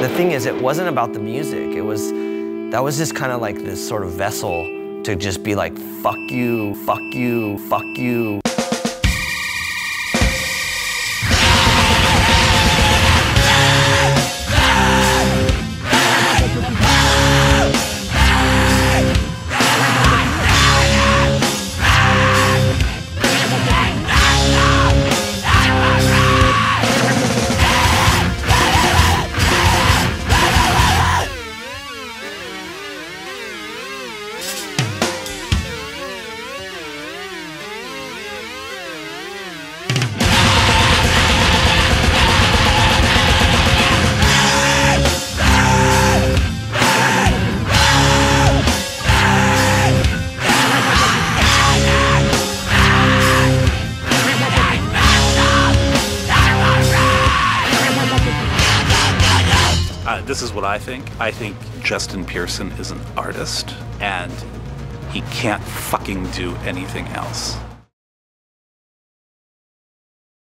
The thing is, it wasn't about the music. It was, that was just kind of like this sort of vessel to just be like, fuck you, fuck you, fuck you. Uh, this is what I think. I think Justin Pearson is an artist and he can't fucking do anything else.